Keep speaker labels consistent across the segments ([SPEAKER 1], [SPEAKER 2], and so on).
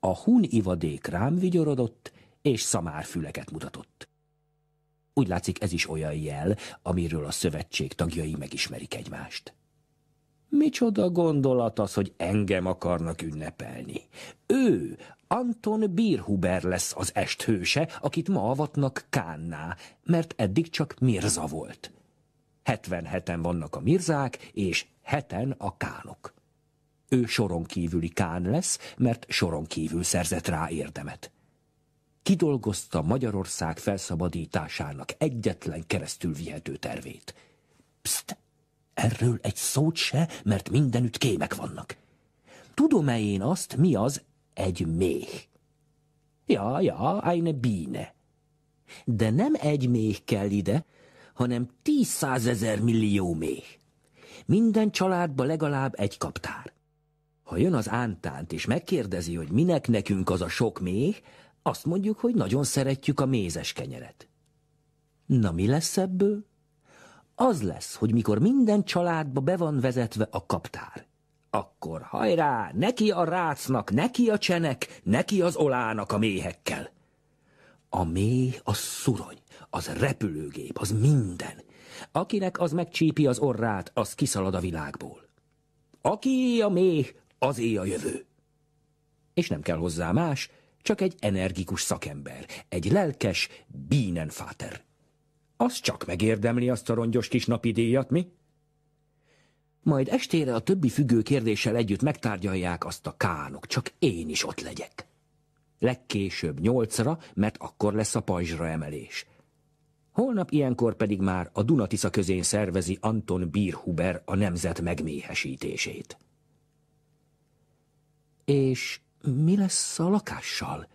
[SPEAKER 1] A hun ivadék rám vigyorodott, és szamárfüleket mutatott. Úgy látszik, ez is olyan jel, amiről a szövetség tagjai megismerik egymást. Micsoda gondolat az, hogy engem akarnak ünnepelni. Ő, Anton Bírhuber lesz az est hőse, akit ma avatnak Kánná, mert eddig csak Mirza volt. Hetven heten vannak a Mirzák, és heten a Kánok. Ő soron kívüli Kán lesz, mert soron kívül szerzett rá érdemet. Kidolgozta Magyarország felszabadításának egyetlen keresztül vihető tervét. Pszt! Erről egy szót se, mert mindenütt kémek vannak. Tudom-e én azt, mi az egy méh? Ja, ja, eine Biene. De nem egy méh kell ide, hanem tízszázezer millió méh. Minden családba legalább egy kaptár. Ha jön az ántánt és megkérdezi, hogy minek nekünk az a sok méh, azt mondjuk, hogy nagyon szeretjük a mézes kenyeret. Na mi lesz ebből? Az lesz, hogy mikor minden családba be van vezetve a kaptár, akkor hajrá, neki a rácnak, neki a csenek, neki az olának a méhekkel. A méh az szurony, az repülőgép, az minden. Akinek az megcsípi az orrát, az kiszalad a világból. Aki a méh, az a jövő. És nem kell hozzá más, csak egy energikus szakember, egy lelkes Bienenvater. Az csak megérdemli azt a rongyos kis napi mi? Majd estére a többi függő kérdéssel együtt megtárgyalják azt a kánok, csak én is ott legyek. Legkésőbb nyolcra, mert akkor lesz a pajzsra emelés. Holnap ilyenkor pedig már a Dunatisza közén szervezi Anton Bírhuber a nemzet megméhesítését. És mi lesz a lakással?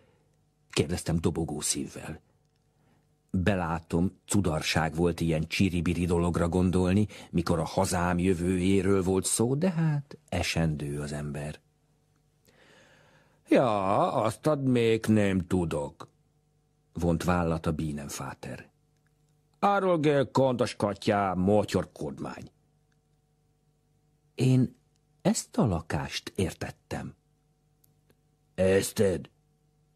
[SPEAKER 1] kérdeztem dobogó szívvel. Belátom, cudarság volt ilyen csiribiri dologra gondolni, mikor a hazám jövőjéről volt szó, de hát esendő az ember. Ja, azt ad még nem tudok, vont vállat a Bienenfáter. Arról kell kontoskatja motyor kormány. Én ezt a lakást értettem. Ezted,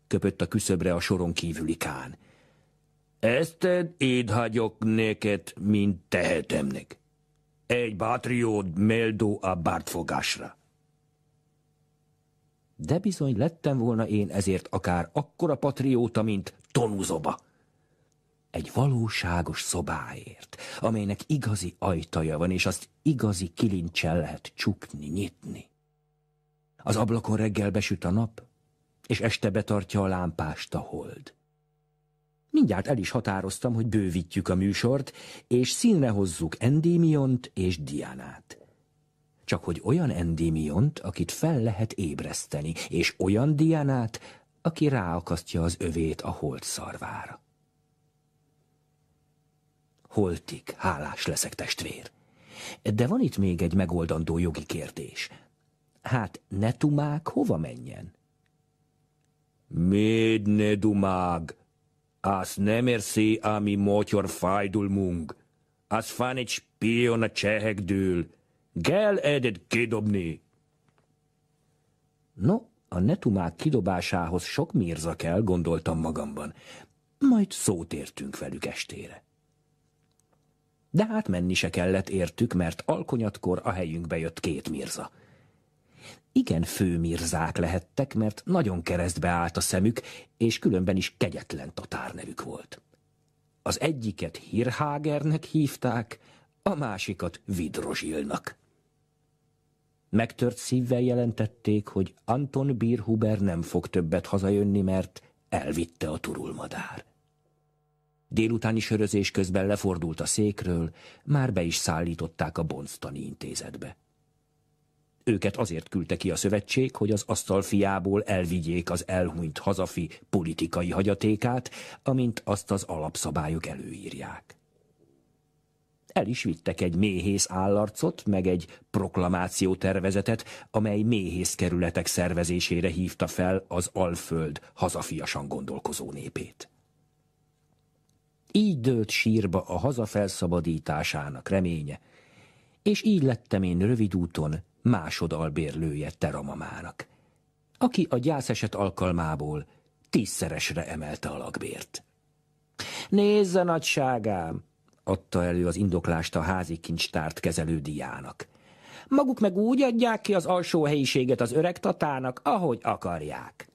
[SPEAKER 1] köpött a küszöbre a soron kívüli kán. Ezted én hagyok néked, mint tehetemnek. Egy bátriód meldó a bártfogásra. De bizony lettem volna én ezért akár akkora patrióta, mint Tonuzoba. Egy valóságos szobáért, amelynek igazi ajtaja van, és azt igazi kilincsel lehet csukni, nyitni. Az ablakon reggel besüt a nap, és este betartja a lámpást a hold. Mindjárt el is határoztam, hogy bővítjük a műsort, és színre hozzuk Endémiont és Diánát. Csak hogy olyan Endémiont, akit fel lehet ébreszteni, és olyan Diánát, aki ráakasztja az övét a hold szarvára. Holtig hálás leszek, testvér. De van itt még egy megoldandó jogi kérdés. Hát Netumák hova menjen? Méd Nedumag, az nem érzi, ami motor fájdulmunk. Az van egy spion a csehekdől. Gel edet kidobni. No, a netumák kidobásához sok mirza kell, gondoltam magamban. Majd szót értünk velük estére. De hát menni se kellett értük, mert alkonyatkor a helyünkbe jött két mirza igen főmirzák lehettek, mert nagyon keresztbe állt a szemük, és különben is kegyetlen tatárnevük volt. Az egyiket Hirhágernek hívták, a másikat Vidrozsilnak. Megtört szívvel jelentették, hogy Anton Bírhuber nem fog többet hazajönni, mert elvitte a turulmadár. Délutáni sörözés közben lefordult a székről, már be is szállították a Bonstani intézetbe. Őket azért küldte ki a szövetség, hogy az asztal fiából elvigyék az elhunyt hazafi politikai hagyatékát, amint azt az alapszabályok előírják. El is vittek egy méhész állarcot, meg egy proklamáció tervezetet, amely méhész kerületek szervezésére hívta fel az Alföld hazafiasan gondolkozó népét. Így dőlt sírba a haza felszabadításának reménye, és így lettem én rövid úton másodalbérlője teramamának. aki a gyászeset alkalmából tízszeresre emelte a lakbért. Nézze, nagyságám, adta elő az indoklást a házi kincstárt kezelő diának. Maguk meg úgy adják ki az alsó helyiséget az öreg tatának, ahogy akarják.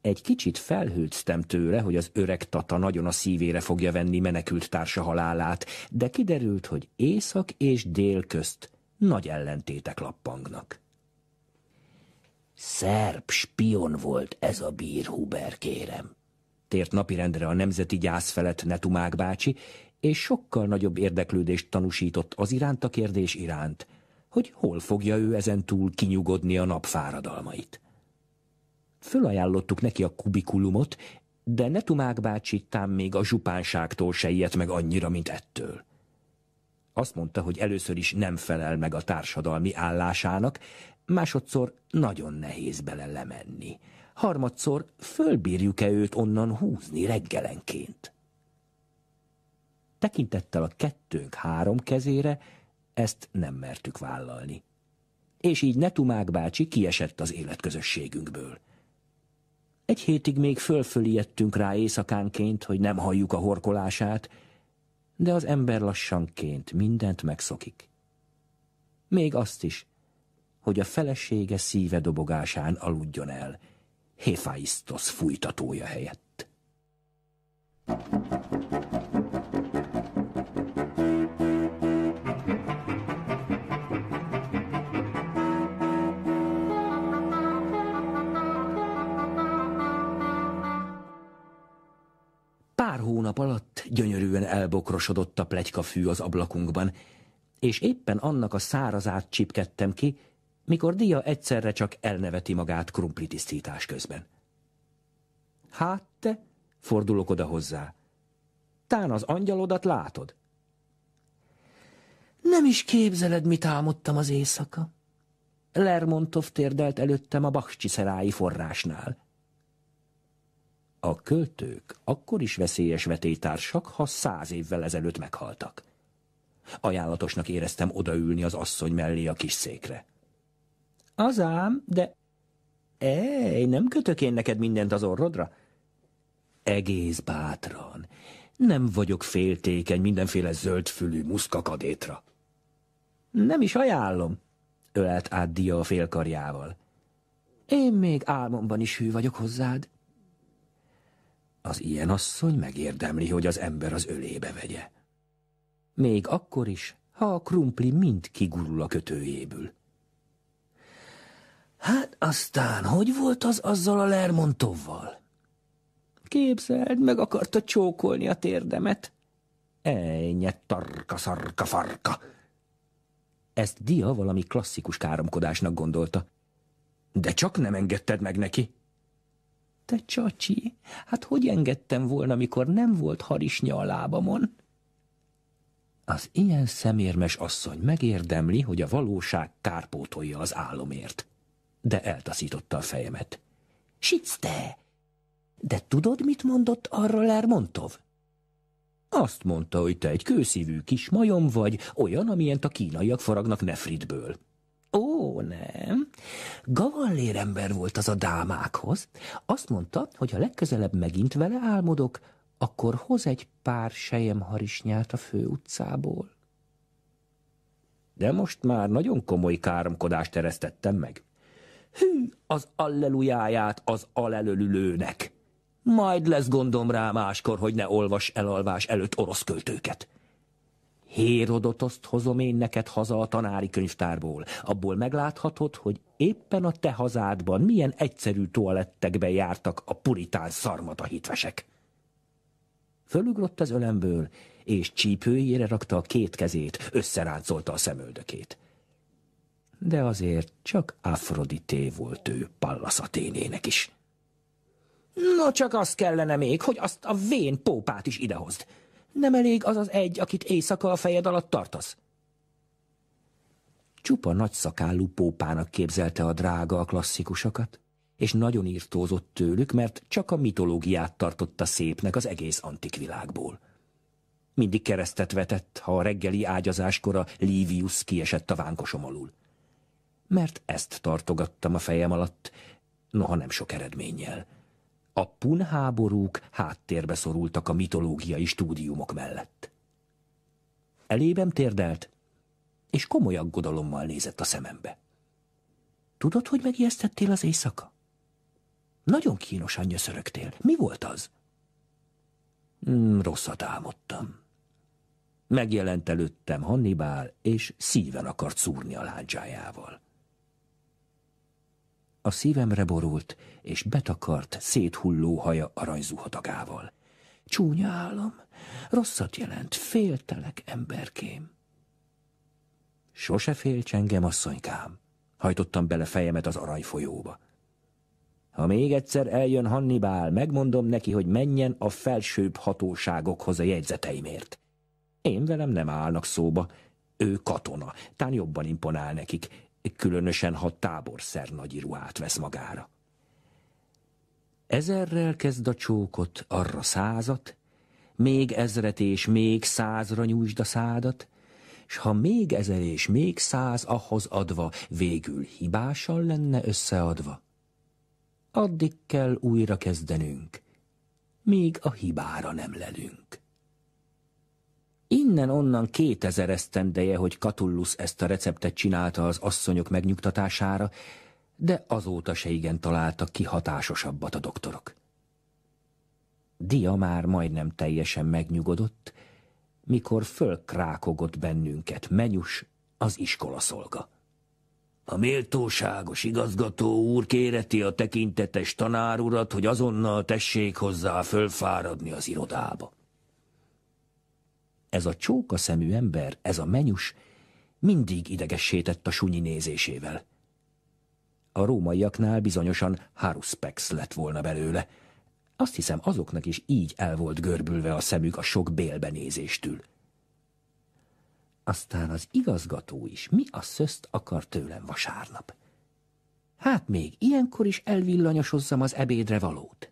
[SPEAKER 1] Egy kicsit felhőztem tőle, hogy az öreg tata nagyon a szívére fogja venni menekült társa halálát, de kiderült, hogy észak és dél közt nagy ellentétek lappangnak. Szerb spion volt ez a bírhuber, kérem. Tért napirendre a nemzeti gyász felett Netumák bácsi, és sokkal nagyobb érdeklődést tanúsított az iránt a kérdés iránt, hogy hol fogja ő ezen túl kinyugodni a nap fáradalmait. Fölajánlottuk neki a kubikulumot, de Netumák bácsi tám még a zsupánságtól se ilyet meg annyira, mint ettől. Azt mondta, hogy először is nem felel meg a társadalmi állásának, másodszor nagyon nehéz bele lemenni. Harmadszor fölbírjuk-e őt onnan húzni reggelenként? Tekintettel a kettőnk három kezére, ezt nem mertük vállalni. És így Netumák bácsi kiesett az életközösségünkből. Egy hétig még fölfölijedtünk rá éjszakánként, hogy nem halljuk a horkolását, de az ember lassanként mindent megszokik. Még azt is, hogy a felesége szíve dobogásán aludjon el, Hephaistos fújtatója helyett. Pár hónap alatt gyönyörűen elbokrosodott a plegykafű az ablakunkban, és éppen annak a szárazát csipkedtem ki, mikor Dia egyszerre csak elneveti magát krumpli tisztítás közben. Hát te, fordulok oda hozzá, tán az angyalodat látod? Nem is képzeled, mit álmodtam az éjszaka. Lermontov térdelt előttem a Bakcsiszerái forrásnál. A költők akkor is veszélyes vetétársak, ha száz évvel ezelőtt meghaltak. Ajánlatosnak éreztem odaülni az asszony mellé a kis székre. Az ám, de... Ej, nem kötök én neked mindent az orrodra? Egész bátran. Nem vagyok féltékeny mindenféle zöldfülű muszkakadétra. Nem is ajánlom, ölelt át Dia a félkarjával. Én még álmomban is hű vagyok hozzád. Az ilyen asszony megérdemli, hogy az ember az ölébe vegye. Még akkor is, ha a krumpli mind kigurul a kötőjéből. Hát aztán, hogy volt az azzal a Lermontovval? Képzeld, meg akarta csókolni a térdemet. Ejnye, tarka, szarka, farka. Ezt Dia valami klasszikus káromkodásnak gondolta. De csak nem engedted meg neki. Te csacsi, hát hogy engedtem volna, mikor nem volt harisnya a lábamon? Az ilyen szemérmes asszony megérdemli, hogy a valóság kárpótolja az álomért de eltaszította a fejemet. Sic te! De tudod, mit mondott arra Lermontov? Azt mondta, hogy te egy kőszívű kis majom vagy, olyan, amilyent a kínaiak faragnak nefritből. Ó, nem. Gavallér ember volt az a dámákhoz. Azt mondta, hogy ha legközelebb megint vele álmodok, akkor hoz egy pár sejemharisnyát a fő utcából. De most már nagyon komoly káromkodást eresztettem meg. Hű, az allelujáját az alelölülőnek. Majd lesz gondom rá máskor, hogy ne olvas elalvás előtt orosz költőket. Hérodotoszt hozom én neked haza a tanári könyvtárból. Abból megláthatod, hogy éppen a te hazádban milyen egyszerű toalettekbe jártak a puritán szarmata hitvesek. Fölugrott az ölemből, és csípőjére rakta a két kezét, összeráncolta a szemöldökét de azért csak Afrodité volt ő Pallas Aténének is. No, csak az kellene még, hogy azt a vén pópát is idehozd. Nem elég az az egy, akit éjszaka a fejed alatt tartasz? Csupa nagyszakálú pópának képzelte a drága a klasszikusokat, és nagyon írtózott tőlük, mert csak a mitológiát tartotta szépnek az egész antik világból. Mindig keresztet vetett, ha a reggeli ágyazáskor a Livius kiesett a vánkosom alul. mert ezt tartogattam a fejem alatt, noha nem sok eredménnyel. A pun háborúk háttérbe szorultak a mitológiai stúdiumok mellett. Elébem térdelt, és komoly aggodalommal nézett a szemembe. Tudod, hogy megijesztettél az éjszaka? Nagyon kínosan nyöszörögtél. Mi volt az? Mm, rosszat álmodtam. Megjelent előttem Hannibal, és szíven akart szúrni a láncsájával. A szívemre borult, és betakart, széthulló haja aranyzuhatagával. Csúnya állam, rosszat jelent, féltelek, emberkém. Sose félts engem, asszonykám. Hajtottam bele fejemet az aranyfolyóba. Ha még egyszer eljön Hannibál, megmondom neki, hogy menjen a felsőbb hatóságokhoz a jegyzeteimért. Én velem nem állnak szóba. Ő katona, tán jobban imponál nekik, különösen, ha táborszer nagy ruhát vesz magára. Ezerrel kezd a csókot, arra százat, még ezret és még százra nyújtsd a szádat, s ha még ezer és még száz ahhoz adva végül hibásan lenne összeadva, addig kell újra kezdenünk, míg a hibára nem lelünk. Innen-onnan kétezer esztendeje, hogy Katullus ezt a receptet csinálta az asszonyok megnyugtatására, de azóta se igen találtak ki hatásosabbat a doktorok. Dia már majdnem teljesen megnyugodott, mikor fölkrákogott bennünket Menyus, az iskolaszolga. A méltóságos igazgató úr kéreti a tekintetes tanárurat, hogy azonnal tessék hozzá fölfáradni az irodába. Ez a csóka szemű ember, ez a menyus, mindig idegessétett a sunyi nézésével. A rómaiaknál bizonyosan Haruspex lett volna belőle. Azt hiszem, azoknak is így el volt görbülve a szemük a sok bélbenézéstől. Aztán az igazgató is mi a szözt akar tőlem vasárnap? Hát még ilyenkor is elvillanyosozzam az ebédre valót.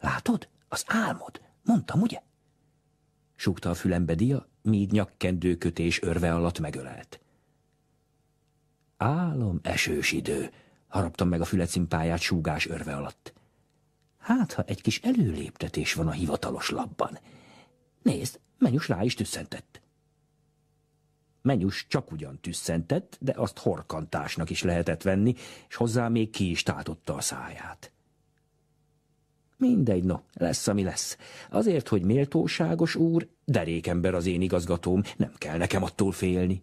[SPEAKER 1] Látod? Az álmod. Mondtam, ugye? Súgta a fülembe dia, míg nyakkendőkötés örve alatt megölelt. Álom, esős idő, haraptam meg a fülecimpáját súgás örve alatt. Hát, ha egy kis előléptetés van a hivatalos labban. Nézd, Menyus rá is tüsszentett. Menyus csak ugyan tüsszentett, de azt horkantásnak is lehetett venni, és hozzá még ki is tátotta a száját. Mindegy, no, lesz, ami lesz. Azért, hogy méltóságos úr, derékember az én igazgatóm, nem kell nekem attól félni.